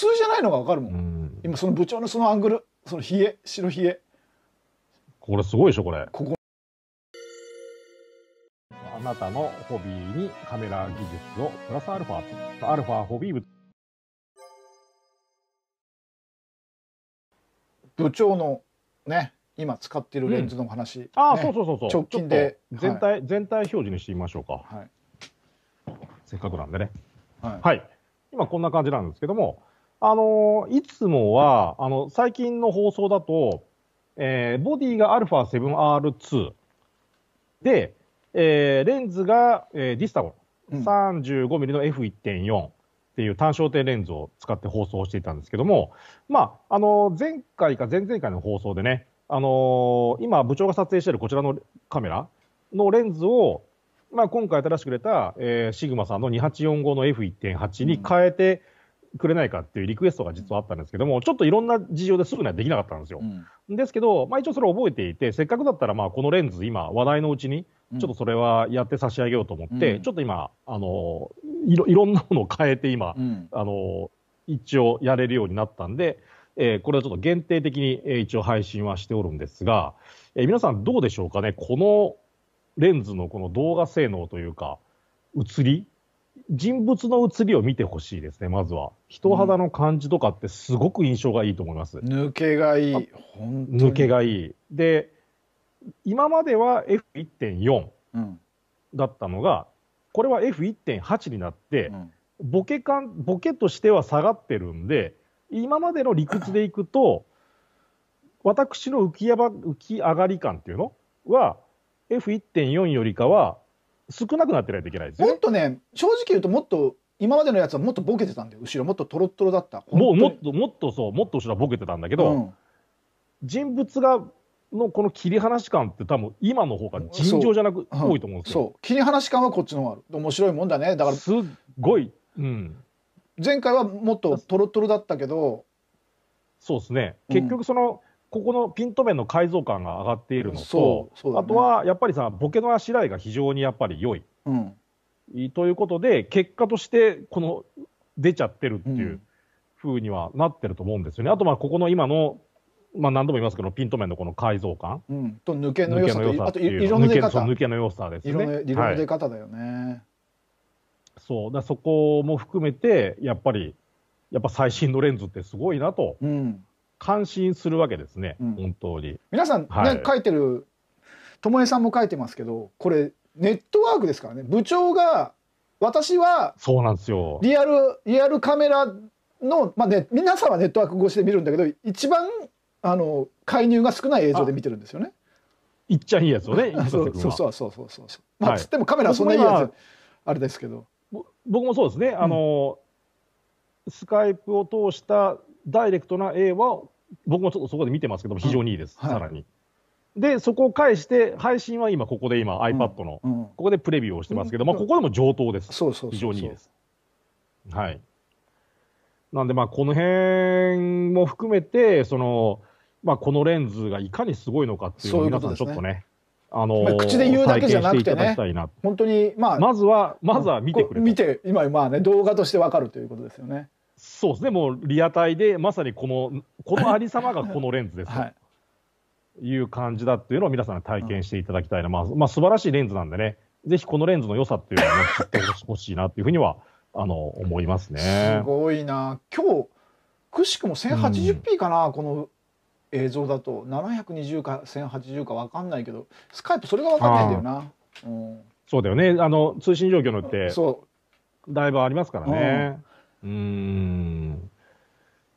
通じゃないのがわかるもん、うん。今その部長のそのアングルその冷え白冷えこれすごいでしょ、これ。ここあなたのホビーにカメラ技術をプラスアルファ、アルファホビー部。部長のね今使っているレンズの話、ああ、ねそうそうそうそう。直近でちょっと全体、全体表示にしてみましょうか。はいせっかくなんでね。はいはい。今こんな感じなんですけども、あのーいつもは、あの、最近の放送だと、えーボディが α7R2 で、えーレンズが、えーディスタゴン、うん。35mm の F1.4 っていう単焦点レンズを使って放送していたんですけども、まあ、あのー前回か前々回の放送でね、あのー今部長が撮影しているこちらのカメラのレンズを、まあ、今回新しく出た、えーシグマさんの2845の F1.8 に変えてくれないかっていうリクエストが実はあったんですけども、ちょっといろんな事情ですぐにはできなかったんですよ。う。ん。ですけど、まあ、一応それを覚えていて、せっかくだったら、まあ、このレンズ、今、話題のうちに、ちょっとそれはやって差し上げようと思って、うん。ちょっと今、あのいろ、いろんなものを変えて今、うん。あの一応やれるようになったんで、えーこれはちょっと限定的に、えー一応配信はしておるんですが、えー皆さんどうでしょうかね、このレンズのこの動画性能というか、映り？人物の映りを見てほしいですね、まずは。人肌の感じとかってすごく印象がいいと思います。抜けがいい本当に抜けがいい。で、今までは F1.4 うんだったのが、これは F1.8 になって、うんボケ感、ボケとしては下がってるんで、今までの理屈でいくと、私の浮きやば浮き上がり感っていうのは、F1.4 よりかは少なくなってないといけないですよね。もっとね正直言うともっと今までのやつはもっとボケてたんだよ。後ろもっとトロットロだった。もうもっとと、もっとそう、もっと後ろはボケてたんだけど、うん。人物が、のこの切り離し感って多分今の方が尋常じゃなく多いと思うんですよ。そう。切り離し感はこっちの方がある。面白いもんだね。だからすっごい、うん、前回はもっとトロトロだったけどそうですね、うん。結局その、ここのピント面の解像感が上がっているのとね。あとはやっぱりさ、ボケのあしらいが非常にやっぱり良い。うん。いいということで、結果として、この出ちゃってるっていううん。風にはなってると思うんですよね。あと、まあ、ここの今の、まあ、何度も言いますけど、ピント面のこの解像感、うん。と抜けの良さとあと色の出抜けそう方。抜けの良さですね。色の色のはい。出方だよね。そう、だそこも含めて、やっぱり、やっぱ最新のレンズってすごいなと、うん感心するわけですね、うん本当に。皆さんね、はい書いてる友江さんも書いてますけどこれネットワークですからね部長が私はそうなんですよ。リアルリアルカメラの、まあね、皆さんはネットワーク越しで見るんだけど一番あの介入が少ない映像で見てるんですよね。いっちゃいいやつをね、あそうそうそうそうそうそう。まあ、はいつってもカメラはそんないいやつあれですけど。ぼ僕もそうですね、あの、スカイプを通したダイレクトな絵は、僕もちょっとそこで見てますけども、非常にいいです、はいさらに。で、そこを返して、配信は今、ここで今、iPad の、うん、ここでプレビューをしてますけど、まあ、うんここでも上等です。そうそう非常にいいです。はい。なんで、まあ、この辺も含めて、その、まあ、このレンズがいかにすごいのかっていうのを皆さんちょっとね、あのまあ口で言うだけじゃなくてねていただきたいな。本当にまあ、まずは、まずは見てくれ見て今まあね動画としてわかるということですよね。そうですね、もうリアタイで、まさにこの、このありさまがこのレンズですとはい。いう感じだっていうのを皆さんに体験していただきたいな、まあ、まあ、素晴らしいレンズなんでね、ぜひこのレンズの良さっていうのを、ね、知ってほしいなっていうふうには、あの、思いますすね。ごいな。今日くしくも 1080p かな、この映像だと720か1080かわかんないけどスカイプそれがわかんないんだよな。うん、そうだよね、あの、通信状況によって、そだいぶありますからね。うーん。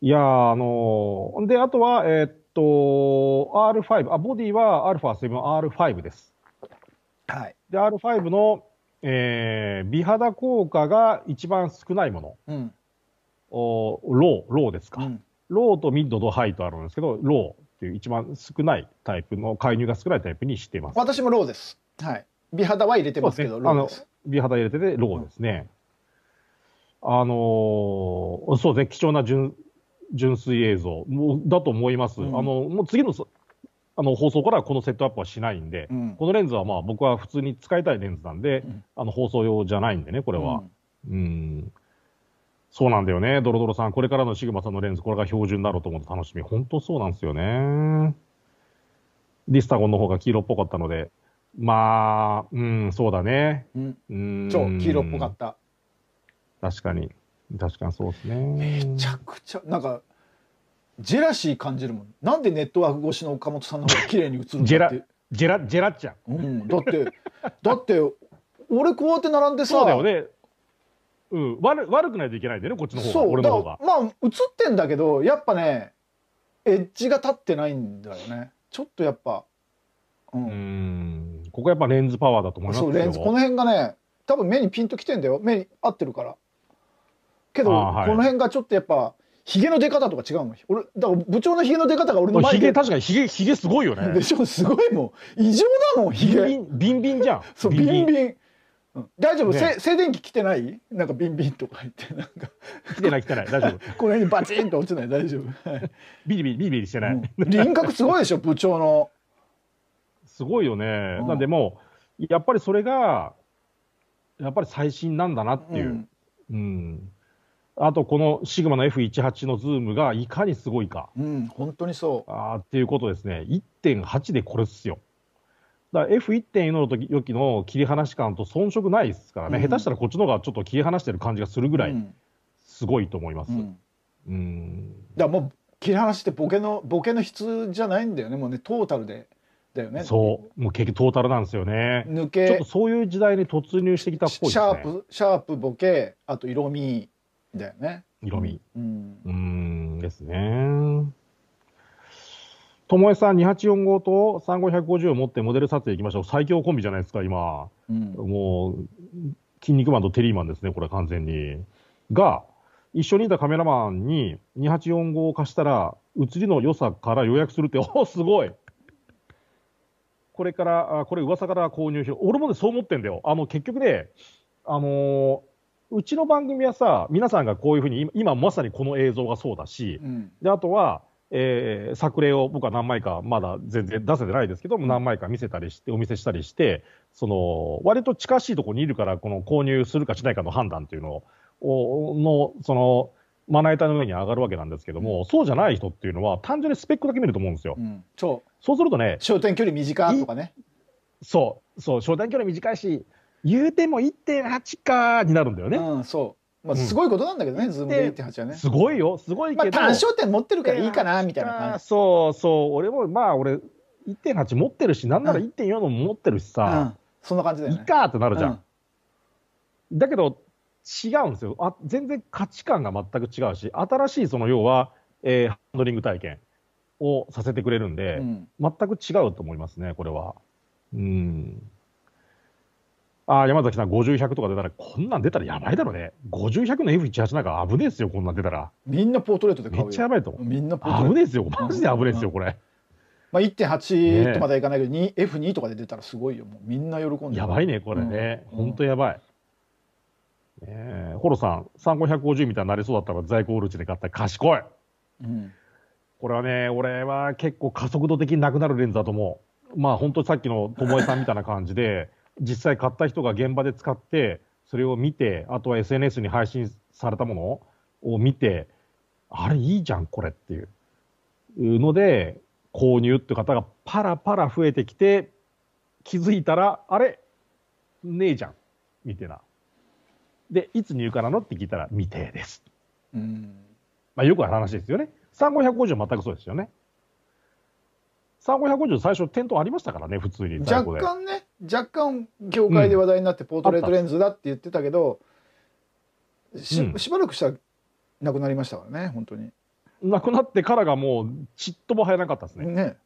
いやー、あのーで、あとは、えーっと、R5、あ、ボディは α7R5 です。う。はい。で、R5 の、えー美肌効果が一番少ないもの。うん。おロー、ローですか。うん。ローとミッドとハイとあるんですけど、ローっていう一番少ないタイプの、介入が少ないタイプにしています。私もローです。はい。美肌は入れてますけど、ねローです。美肌入れてて、ローですね。あのーそうですね、貴重な純純粋映像もうだと思います。うんあの、もう次のそあの放送からはこのセットアップはしないんで、うん。このレンズはまあ僕は普通に使いたいレンズなんで、うんあの放送用じゃないんでね、これは。うん。そうなんだよね、ドロドロさん。これからのシグマさんのレンズ、これが標準だろうと思って楽しみ。本当そうなんですよね。ディスタゴンの方が黄色っぽかったので、まあ、うん、そうだね。うん、うん。超黄色っぽかった。確かに。確かにそうですね。めちゃくちゃなんかジェラシー感じるもんなんでネットワーク越しの岡本さんの方が綺麗に映るんジェラだって、ジェラ、ジェラっちゃん。うん、だって だって俺こうやって並んでさそうだよね。うん。悪悪くないといけないんだよね、こっちの方が。そうだ俺の方が。まあ映ってんだけどやっぱねエッジが立ってないんだよねちょっとやっぱう、うんん。ここやっぱレンズパワーだと思いますよ。そうレンズこの辺がね多分目にピンときてんだよ目に合ってるからけど、はい。この辺がちょっとやっぱひげの出方とか違うもん俺だから部長のひげの出方が俺の前で確かにひげ、ひげすごいよでね。しょ？すごいもん。異常だもんひげビンビン、じゃん。そうビンン。ビン、うん、大丈夫、ねせ静電気来てない？なんかビンビンとか言ってなんか。来てない来てない。大丈夫。この辺にバチンと落ちない？大丈夫、はい。ビリビリ、ビリビリしてない。うん。輪郭すごいでしょ？部長の。すごいよね。うん。なんでもう、やっぱりそれが、やっぱり最新なんだなっていう。うん。うん。あと、このシグマの F18 のズームがいかにすごいか。うん本当にそうあーっていうことですね。1.8でこれっすよ。だから F1.4 の時時の切り離し感と遜色ないですからね、うん下手したらこっちの方がちょっと切り離してる感じがするぐらいうんすごいと思います。ううんん。だからもう切り離してボケのボケの質じゃないんだよねもうねトータルでだよねそう、もう結局トータルなんですよね。抜ちょっけとそういう時代に突入してきたっぽいですシャーね。プシャープボケあと色味だよね色味。うんうーんですね。ともえさん、2845と3550を持ってモデル撮影行きましょう。最強コンビじゃないですか、今。うんもう、筋肉マンとテリーマンですね、これ完全に。が、一緒にいたカメラマンに2845を貸したら、写りの良さから予約するって、おすごいこれから、あこれ噂から購入しよう。俺もね、そう思ってんだよ。あの、結局ね、あのーうちの番組はさ、皆さんがこういうふうに、今今まさにこの映像がそうだし、うん。で、あとは、えー作例を僕は何枚か、まだ全然出せてないですけども、何枚か見せたりして、お見せしたりして、その、割と近しいところにいるから、この購入するかしないかの判断っていうのを、おの、その、まな板の上に上がるわけなんですけども、そうじゃない人っていうのは、単純にスペックだけ見ると思うんですよ。う。ん。そうそうするとね、焦点距離短とかね。そう、そう、焦点距離短いし、言うても1.8かになるんだよね。うんそうまあうんすごいことなんだけどね、ズームで1.8はねすごいよ、すごいけど。まあ単焦点持ってるからいいかなみたいな感じそうそう、俺もまあ、俺、1.8持ってるし、なんならうん1.4のも持ってるしうさ、んそんな感じだよねいいかってなるじゃん。うんだけど、違うんですよあ。全然価値観が全く違うし、新しいその要は、えーハンドリング体験をさせてくれるんで、うん全く違うと思いますね、これは。うん。あー山崎さん、50、100とか出たら、こんなん出たらやばいだろうね。50、100の F18 なんか危ねえですよ、こんなん出たら。みんなポートレートで買うよめっちゃやばいと。みんなポートレート危ねえですよ、マジで危ねえですよ、これ。まあね1.8とまではいかないけど、2 F2 とかで出たらすごいよもうみんな喜んでるやばいね、これね。うんほんとやばい。ねえ、ホロさん、3550みたいになりそうだったら在庫売るうちで買ったら賢い。うんこれはね、俺は結構加速度的になくなるレンズだと思う。まあ本当にさっきのともえさんみたいな感じで、実際買った人が現場で使って、それを見て、あとは SNS に配信されたものを見て、あれいいじゃん、これっていうので、購入って方がパラパラ増えてきて、気づいたら、あれねえじゃん、みたいな。で、いつ入荷なのって聞いたら、未定です。うんまあ、よくある話ですよね。3550は全くそうですよね。3550最初店頭ありましたからね、普通に在若。干ね若干業界で話題になってポートレートレンズだって言ってたけど、しうんしばらくしたらなくなりましたからね本当になくなってからがもうちっとも入らなかったですね。ね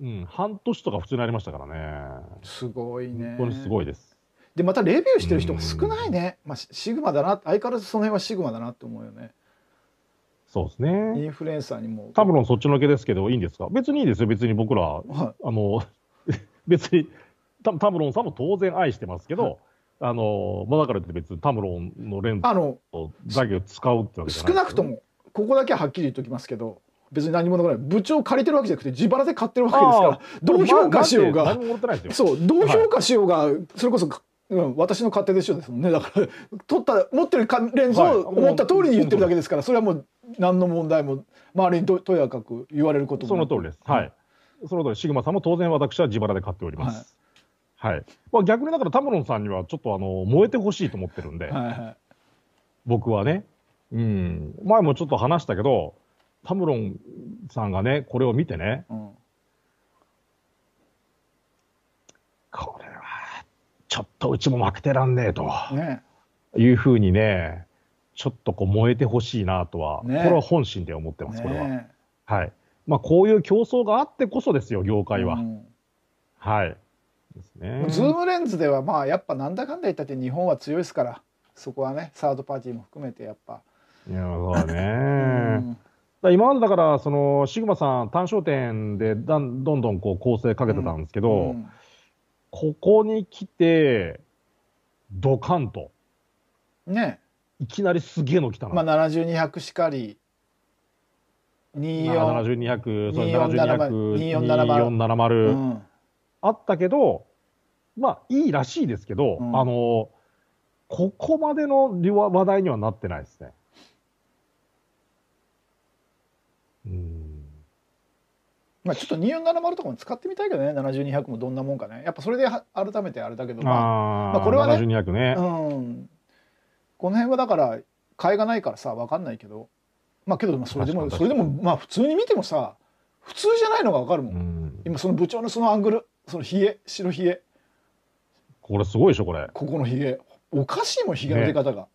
うん、半年とか普通にありましたからね。すごいね本当にすごいです。でまたレビューしてる人が少ないね、まあ、シシグマだな相変わらずその辺はシグマだなって思うよねそうですイね。ンフルエンサーにも。タブロンそっちのけですけど、いいんですか？別にいいですよ。別に僕ら、はあの、別に、タタブロンさんも当然愛してますけど、あの、まあだからって別にタブロンのレンズあのだけを使うってわけじゃない少なくともここだけははっきり言っておきますけど別に何もない。部長を借りてるわけじゃなくて自腹で買ってるわけですからどう評価しようが。そうどう評価しようが、それこそうん、私の勝手でしょですもんねだから取った持ってるかレンズはいを思った通りに言ってるだけですから、それはもう何の問題も周りにととやかく言われることもその通りです。はい。その通り、シグマさんも当然私は自腹で買っております。はい。まあ、逆にだからタムロンさんにはちょっとあの燃えてほしいと思ってるんで、はいはい僕はね。うん。前もちょっと話したけど、タムロンさんがね、これを見てね、うんこれは、ちょっとうちも負けてらんねえとねいうふうにね、ちょっとこう燃えてほしいなとは、ねこれは本心で思ってます、これは。ねはい。まあ、こういう競争があってこそですよ、業界は。うんはい。ですね。ズームレンズではまあやっぱなんだかんだ言ったって日本は強いですからそこはねサードパーティーも含めてやっぱ、いや、そうだね。うん今までだから、その、シグマさん単焦点でだんどんどんこう構成かけてたんですけど、うんここに来て、ドカンと、ね。いきなりすげえの来たな。まあ70200しかり。24、70200、そう2470 70200、2470、うん。あったけど、まあ、いいらしいですけど、うん。あの、ここまでの話題にはなってないですね。うん。まあ、ちょっと2470とかも使ってみたいけどね。70200もどんなもんかね。やっぱそれでは改めてあれだけどまあー、まあこれはね70200ね。あ、うん、この辺はだから替えがないからさ分かんないけど。まあけどまあそれでもそれでもまあ普通に見てもさ普通じゃないのが分かるもん、うん、今その部長のそのアングルそのひげ白ひげこれすごいでしょ、これ。ここのひげおかしいもんひげの出方が、